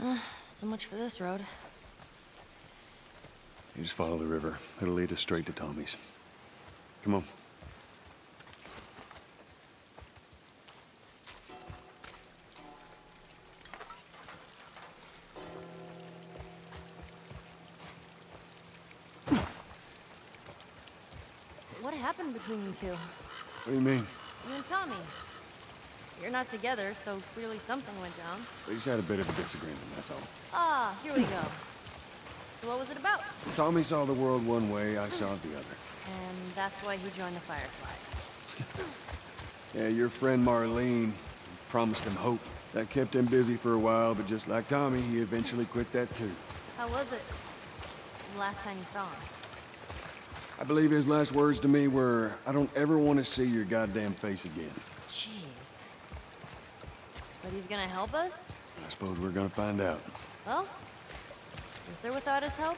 So much for this road. You just follow the river. It'll lead us straight to Tommy's. Come on. What happened between you two? What do you mean? You and Tommy. You're not together, so clearly something went down. We just had a bit of a disagreement, that's all. Ah, here we go. So what was it about? Tommy saw the world one way, I saw it the other. And that's why he joined the Fireflies. Yeah, your friend Marlene promised him hope. That kept him busy for a while, but just like Tommy, he eventually quit that too. How was it? The last time you saw him? I believe his last words to me were, I don't ever want to see your goddamn face again. But he's gonna help us? I suppose we're gonna find out. Well, with or without his help,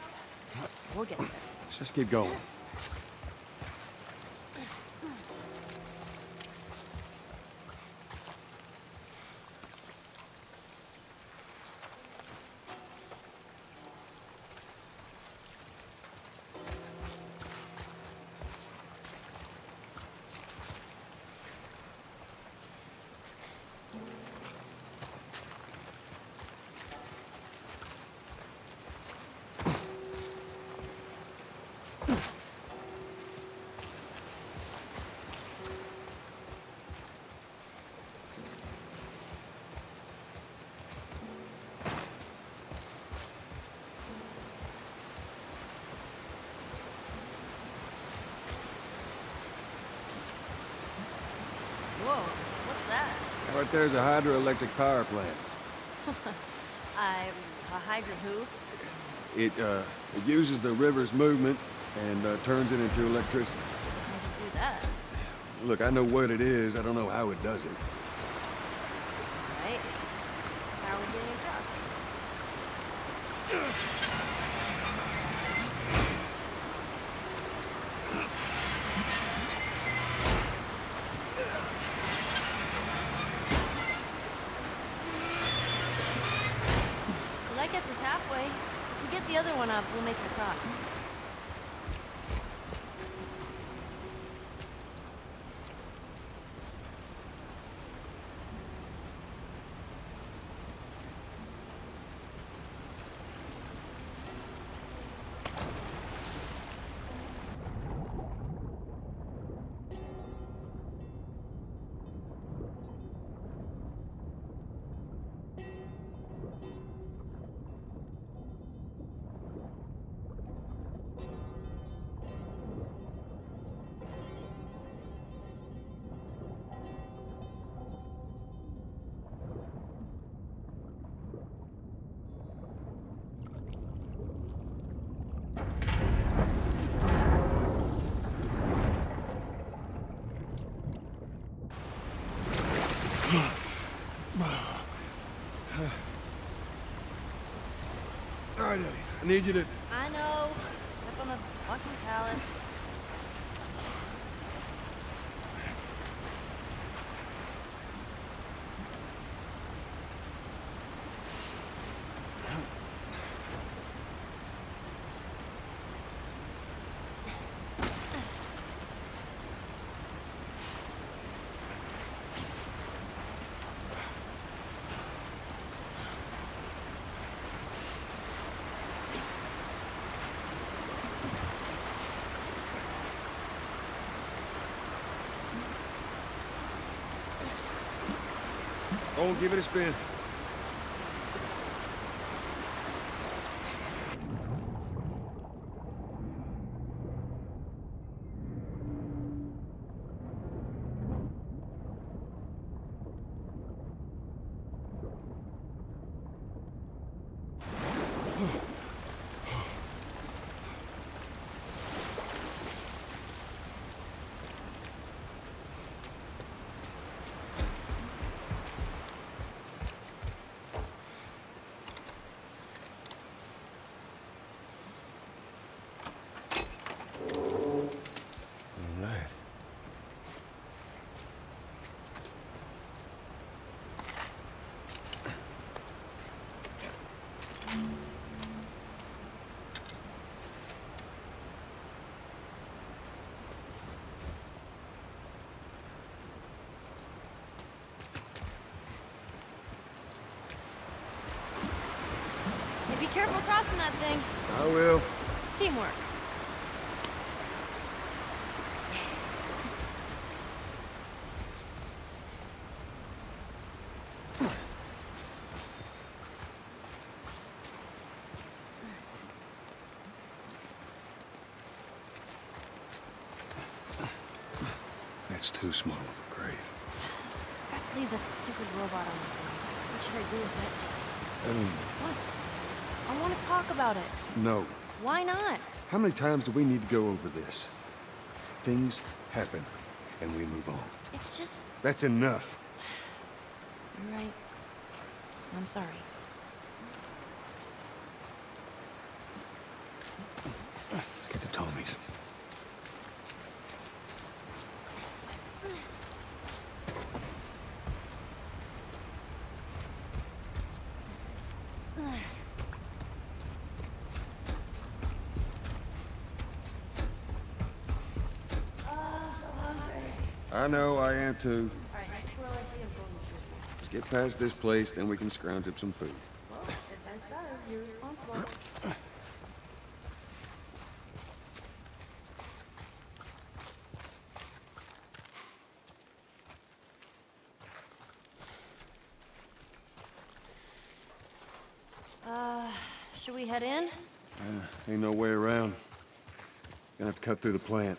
we'll get there. Let's just keep going. There's a hydroelectric power plant. I... a hydrant who? It, uh, it uses the river's movement and uh, turns it into electricity. Let's do that, Look, I know what it is. I don't know how it does it. right? How are we getting a truck? Well, that halfway. If we get the other one up, we'll make it across. Right, Eddie. I need you to... I know. Step on the fucking pallet. Oh, give it a spin. That thing. I will. Teamwork. That's too small of a grave. Got to leave that stupid robot on the ground. What should I do with it? Ellen, What? I want to talk about it. no. Why not? How many times do we need to go over this? Things happen, and we move on. It's just... That's enough. You're right. I'm sorry. Let's get to Tommy's. I know, I am too. Let's get past this place, then we can scrounge up some food. Uh, should we head in? Uh, ain't no way around. Gonna have to cut through the plant.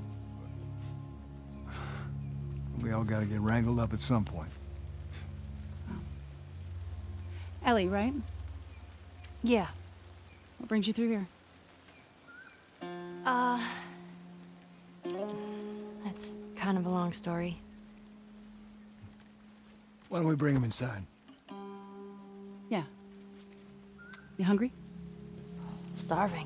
We all gotta get wrangled up at some point. Ellie, right? Yeah. What brings you through here? Uh... That's kind of a long story. Why don't we bring him inside? Yeah. You hungry? Starving.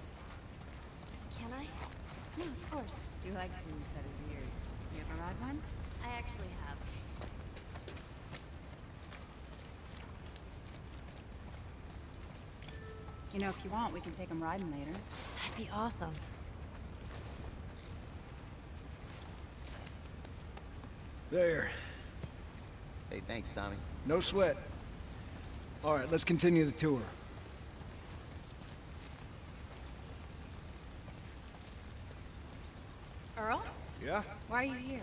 Can I? No, of course. He likes when you cut his ears. You ever ride one? I actually have. You know, if you want, we can take him riding later. That'd be awesome. There. Hey, thanks, Tommy. No sweat. All right, let's continue the tour. Yeah? Why are you here?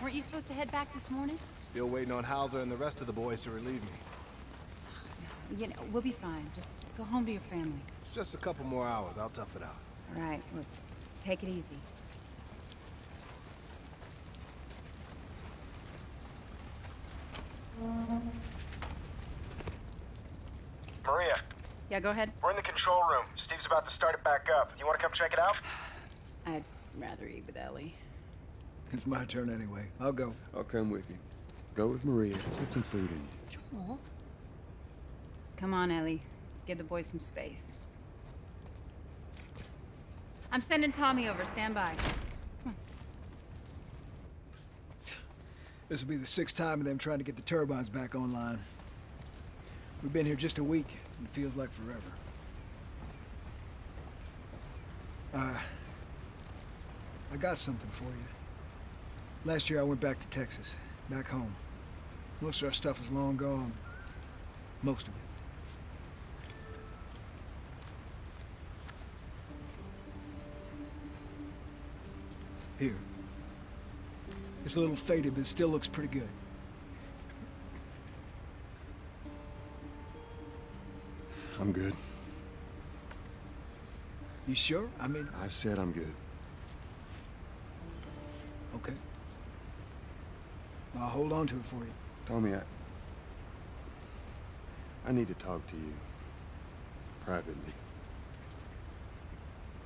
Weren't you supposed to head back this morning? Still waiting on Hauser and the rest of the boys to relieve me. You know, we'll be fine. Just go home to your family. It's just a couple more hours. I'll tough it out. All right, look, take it easy. Maria, Yeah, go ahead. we're in the control room. Steve's about to start it back up. You want to come check it out? I'd rather eat with Ellie. It's my turn anyway. I'll go. I'll come with you. Go with Maria. Put some food in you. Joel? Come on, Ellie. Let's give the boys some space. I'm sending Tommy over. Stand by. This will be the sixth time of them trying to get the turbines back online. We've been here just a week, and it feels like forever. Uh, I got something for you. Last year I went back to Texas, back home. Most of our stuff is long gone. Most of it. Here. It's a little faded, but it still looks pretty good. I'm good. You sure? I mean, I've said I'm good. I'll hold on to it for you. Tommy, I... I need to talk to you. Privately.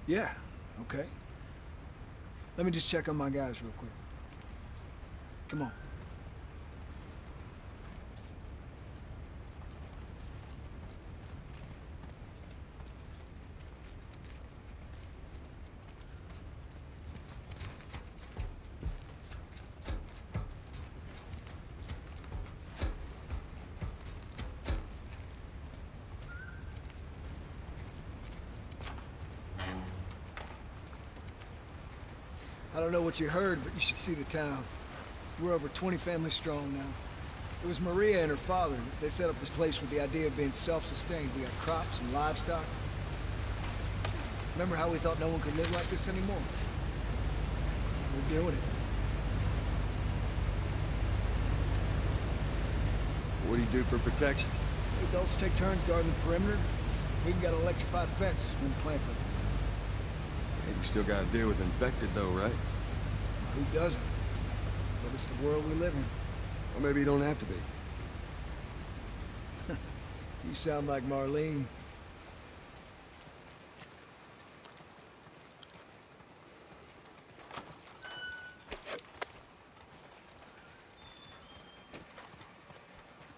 Yeah, okay. Let me just check on my guys real quick. Come on. What you heard, but you should see the town. We're over 20 families strong now. It was Maria and her father. They set up this place with the idea of being self-sustained. We got crops and livestock. Remember how we thought no one could live like this anymore? We're doing it. What do you do for protection? The adults take turns guarding the perimeter. We even got an electrified fence when the plant's up. Hey, you still gotta deal with infected though, right? Who doesn't? But it's the world we live in. Or maybe you don't have to be. You sound like Marlene.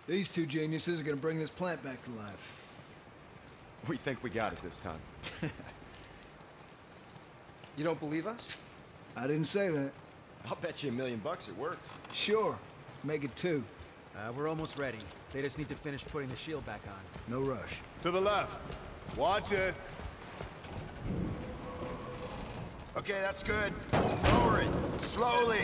These two geniuses are gonna bring this plant back to life. We think we got it this time. you don't believe us? I didn't say that. I'll bet you a million bucks it works. Sure. Make it two. Uh, we're almost ready. They just need to finish putting the shield back on. No rush. To the left. Watch it. Okay, that's good. Lower it. Slowly.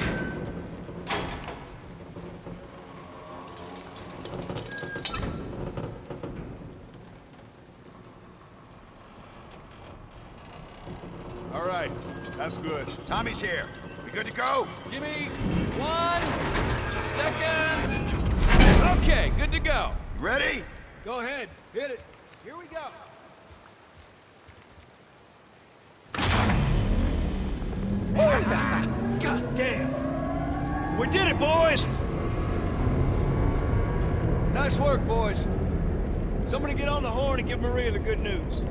All right, that's good. Tommy's here. We good to go? Give me one second. Okay, good to go. Ready? Go ahead. Hit it. Here we go. God damn. We did it, boys. Nice work, boys. Somebody get on the horn and give Maria the good news.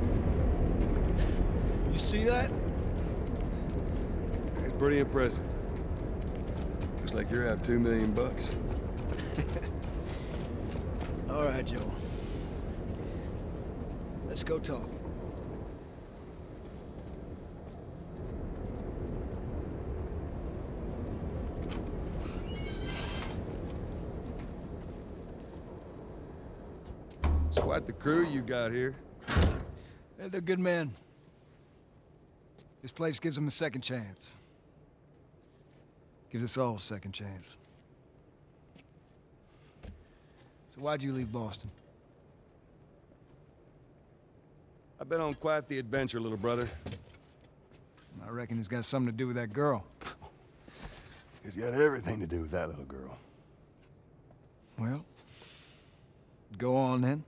You see that? Pretty impressive. Looks like you're out two million bucks. All right, Joel. Let's go talk. It's quite the crew you got here. They're good men. This place gives them a second chance. Gives us all a second chance. So why'd you leave Boston? I've been on quite the adventure, little brother. I reckon it's got something to do with that girl. It's got everything to do with that little girl. Well, go on then.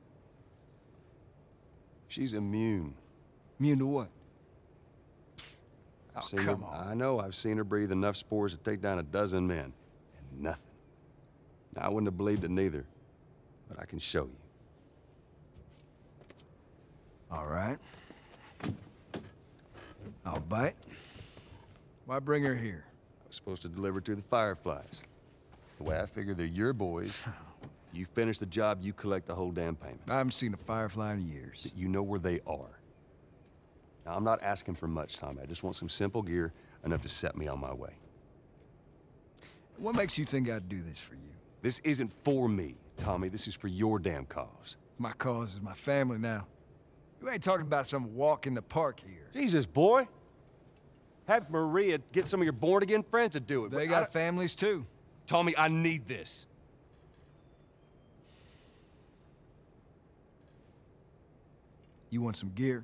She's immune. Immune to what? Oh, Seen come her, on. I know I've seen her breathe enough spores to take down a dozen men. And nothing. Now, I wouldn't have believed it neither. But I can show you. All right. I'll bite. Why bring her here? I was supposed to deliver to the Fireflies. The way I figure they're your boys, you finish the job, you collect the whole damn payment. I haven't seen a firefly in years. You know where they are. Now, I'm not asking for much, Tommy. I just want some simple gear, enough to set me on my way. What makes you think I'd do this for you? This isn't for me, Tommy. This is for your damn cause. My cause is my family now. You ain't talking about some walk in the park here. Jesus, boy. Have Maria get some of your born-again friends to do it. They got families too. Tommy, I need this. You want some gear?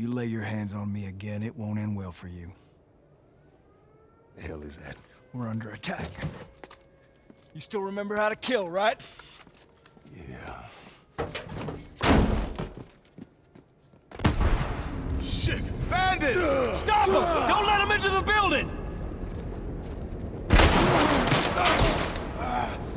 You lay your hands on me again, it won't end well for you. The hell is that? We're under attack. You still remember how to kill, right? Yeah. Shit! Bandit! Stop him! Don't let him into the building! Let's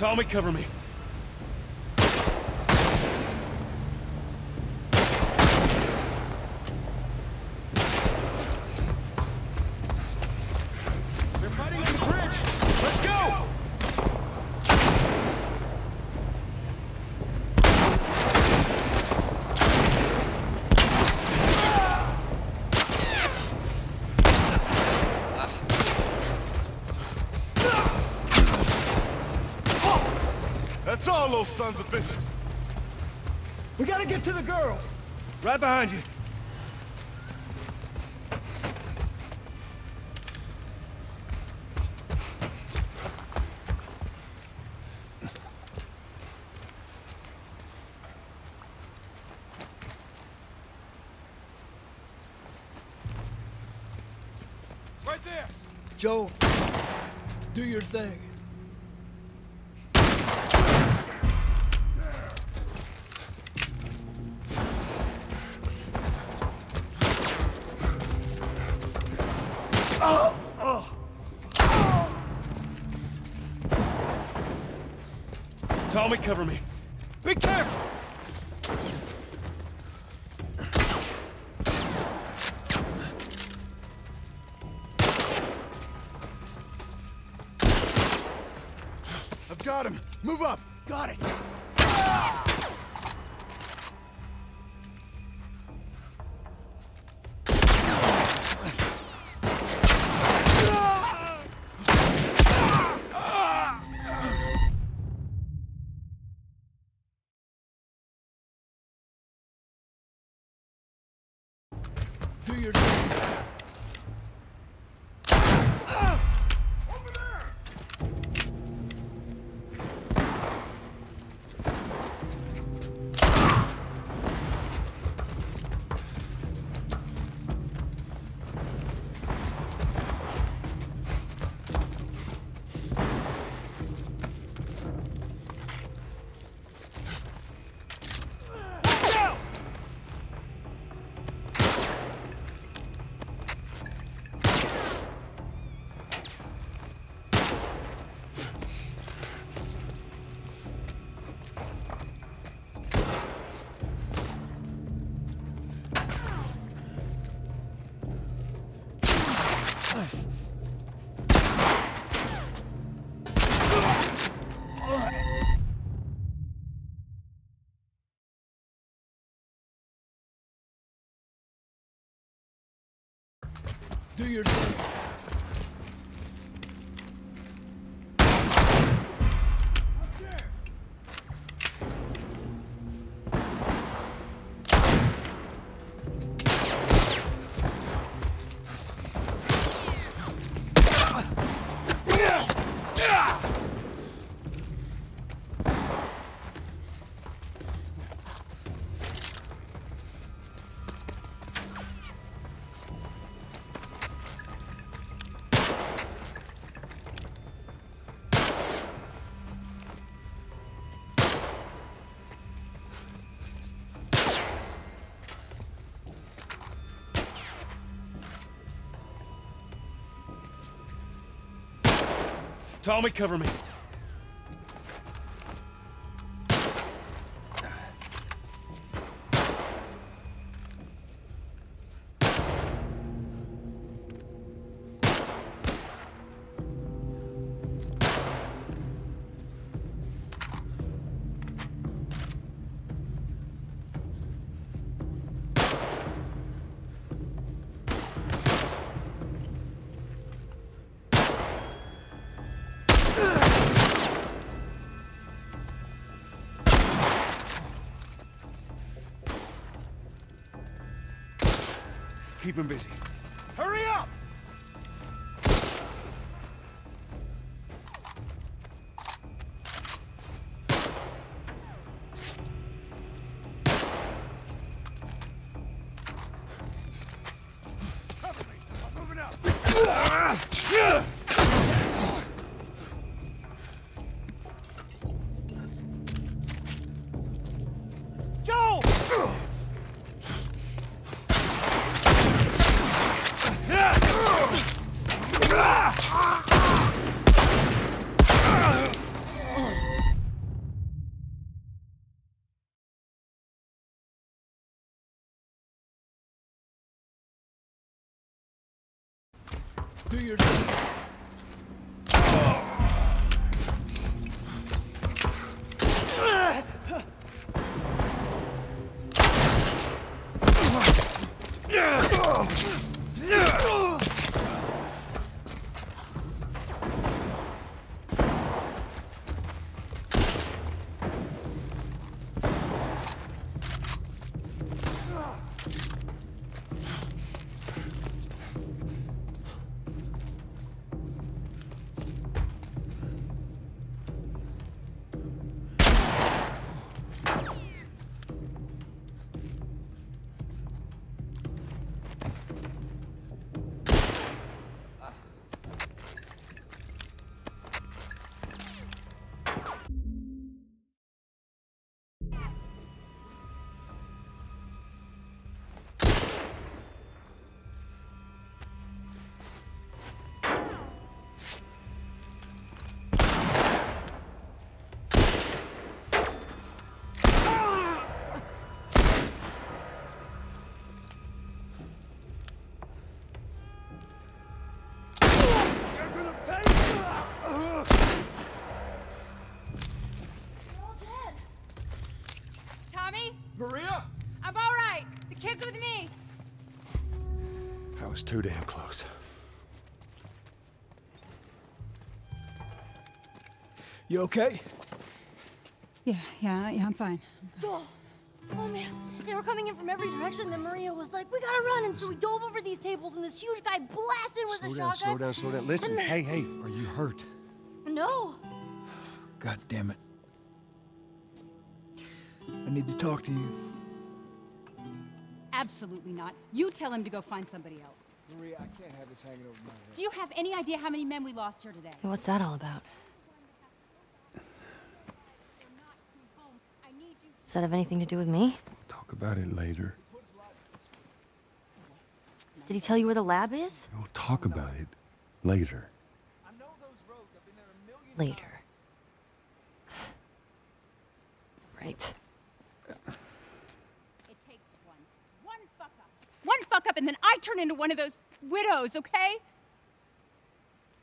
Tommy, cover me. They're fighting on the bridge! Let's go! That's all those sons of bitches. We gotta get to the girls! Right behind you. Right there! Joel, do your thing. Tommy, cover me. Do your Tommy, cover me. Keep him busy. Do your too damn close. You okay? Yeah, yeah, yeah, I'm fine. Oh, oh man, they were coming in from every direction. Then Maria was like, "We gotta run!" And so we dove over these tables, and this huge guy blasted with Slow a down, shotgun. slow down, slow down. Listen, And- hey, hey, are you hurt? No, God damn it. I need to talk to you. Absolutely not. You tell him to go find somebody else. Maria, I can't have this hanging over my head. Do you have any idea how many men we lost here today? what's that all about? Does that have anything to do with me? Talk about it later. Did he tell you where the lab is? We'll talk about it later. Later. Right. It takes one. One fuck up. One fuck up, and then I turn into one of those widows, okay?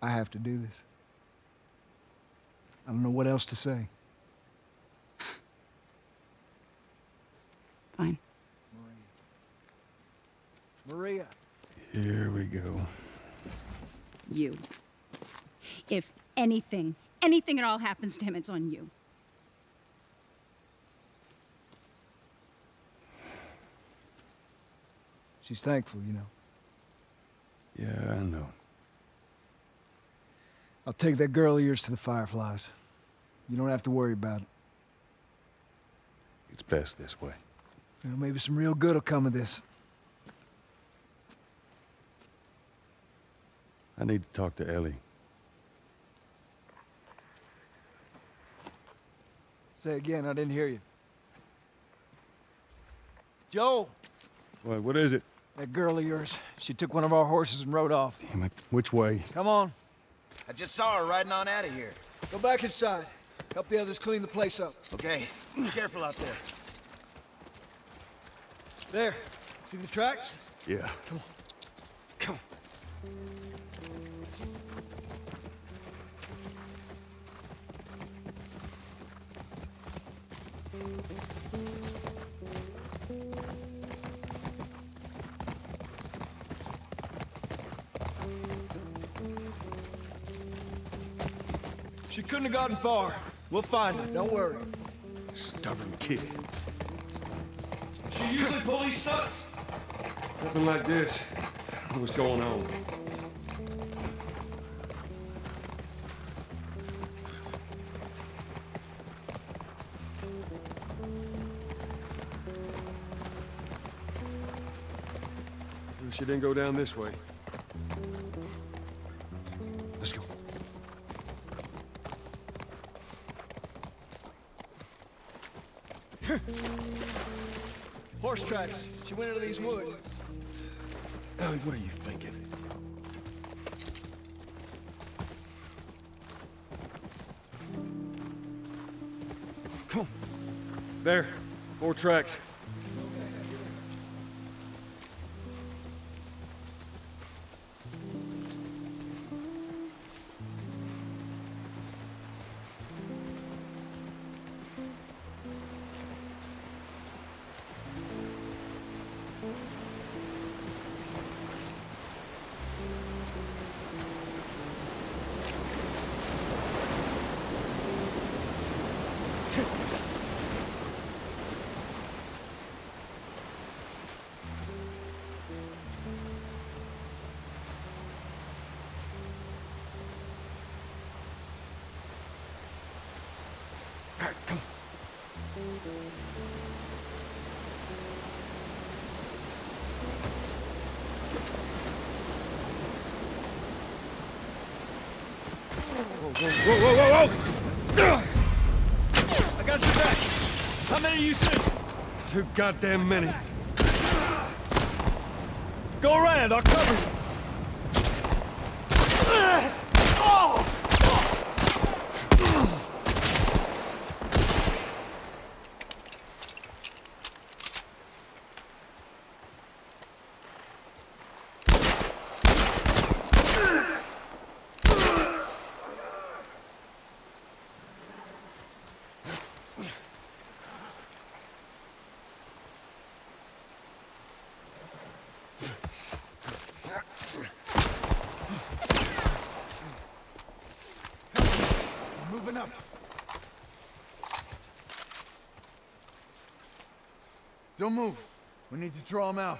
I have to do this. I don't know what else to say. Fine. Maria. Here we go. You. If anything, anything at all happens to him, it's on you. She's thankful, you know. Yeah, I know. I'll take that girl of yours to the Fireflies. You don't have to worry about it. It's best this way. Well, maybe some real good will come of this. I need to talk to Ellie. Say again, I didn't hear you. Joel! What, what is it? That girl of yours. She took one of our horses and rode off. Damn it. Which way? Come on. I just saw her riding on out of here. Go back inside. Help the others clean the place up. Okay, be careful out there. There. See the tracks? Yeah. Come on. Come. She couldn't have gotten far. We'll find her. Don't worry. Stubborn kid. She usually these stunts. Nothing like this. What was going on? She didn't go down this way. Horse tracks. She went into these woods. Ellie, what are you thinking? Come on. There. Four tracks. Goddamn many. Go around, I'll cover you. Moving up. Don't move. We need to draw him out.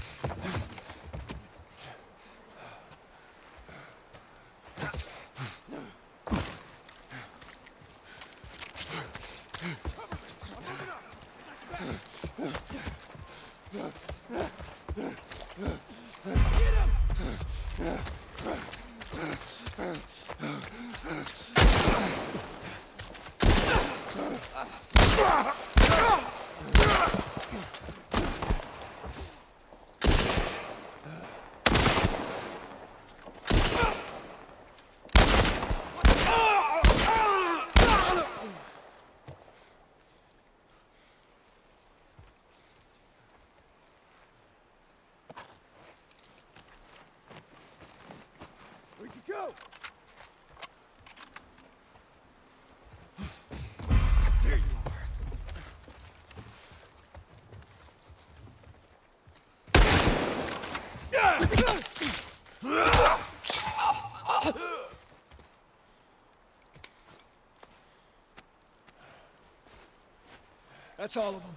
That's all of them.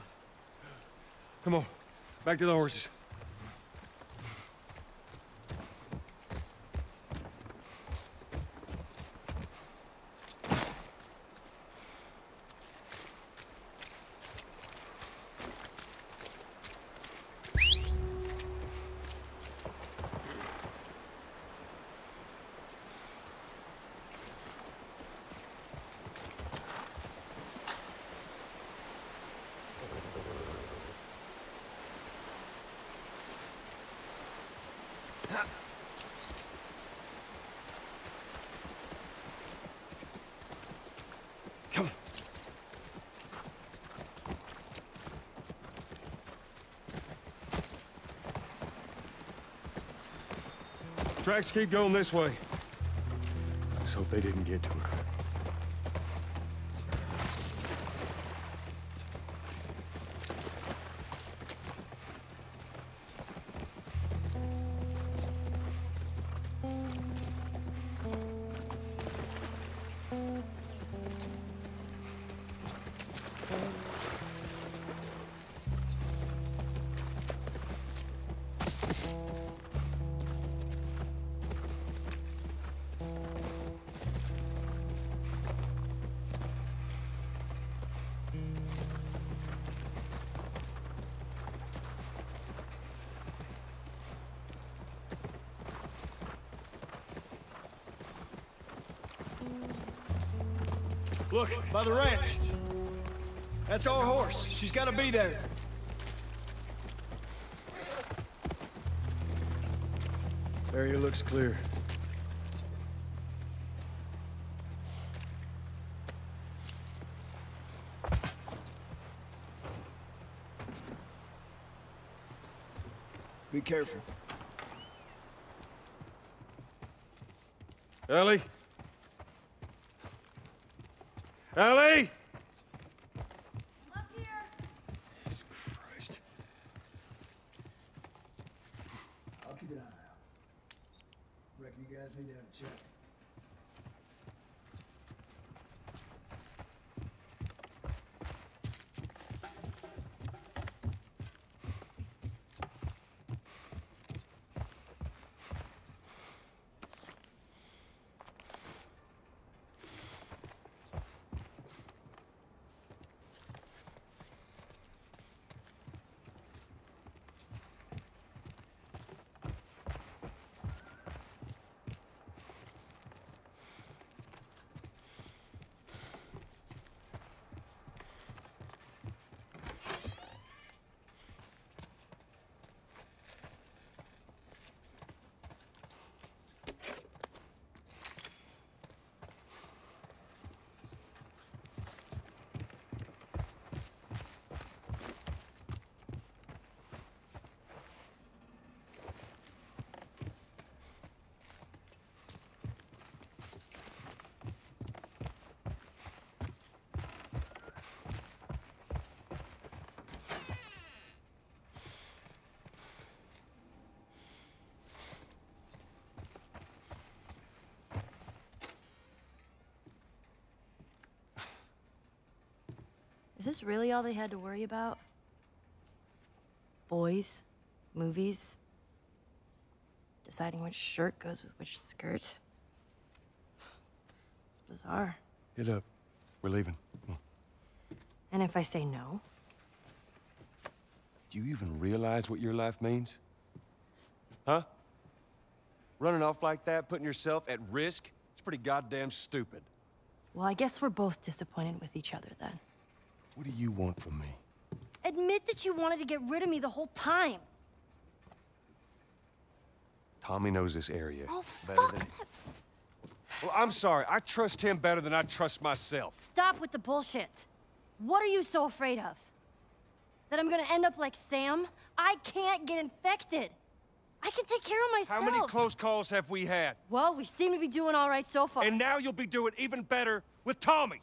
Come on, back to the horses. Tracks keep going this way. Let's hope they didn't get to her. Look, by the ranch. That's our horse. She's gotta be there. Area looks clear. Be careful. Ellie? Ellie? Christ. I'll keep an eye out. Reckon you guys need to have a chat. Is this really all they had to worry about? Boys, movies, deciding which shirt goes with which skirt. It's bizarre. Get up. We're leaving. Hmm. And if I say no? Do you even realize what your life means? Huh? Running off like that, putting yourself at risk? It's pretty goddamn stupid. Well, I guess we're both disappointed with each other then. What do you want from me? Admit that you wanted to get rid of me the whole time. Tommy knows this area Oh, fuck than... that. Well, I'm sorry. I trust him better than I trust myself. Stop with the bullshit. What are you so afraid of? That I'm gonna end up like Sam? I can't get infected. I can take care of myself. How many close calls have we had? Well, we seem to be doing all right so far. And now you'll be doing even better with Tommy.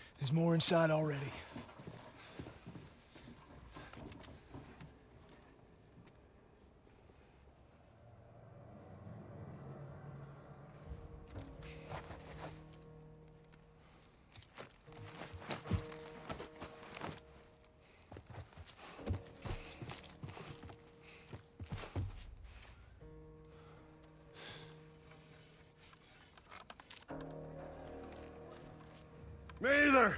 There's more inside already. Me either.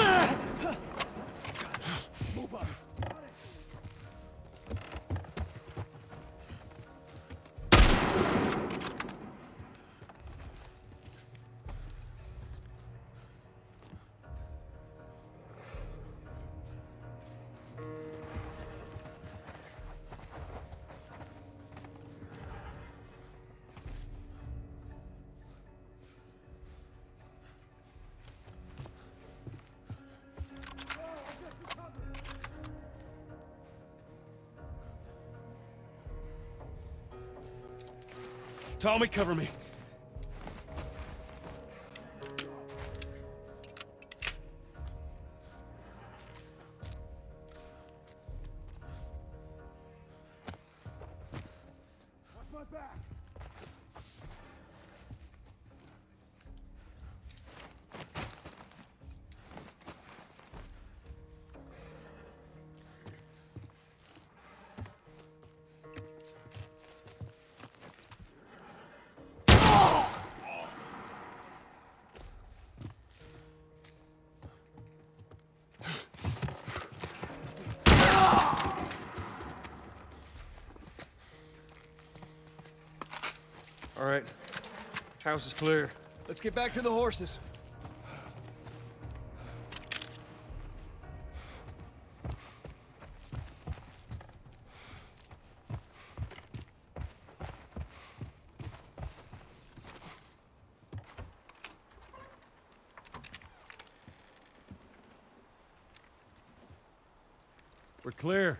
Tommy, cover me. House is clear. Let's get back to the horses. We're clear.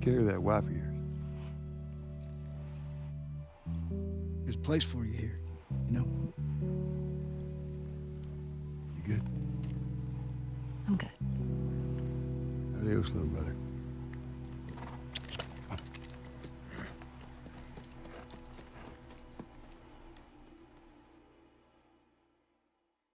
Take care of that wife of yours. There's a place for you here. You know? You good? I'm good. Adios, little brother.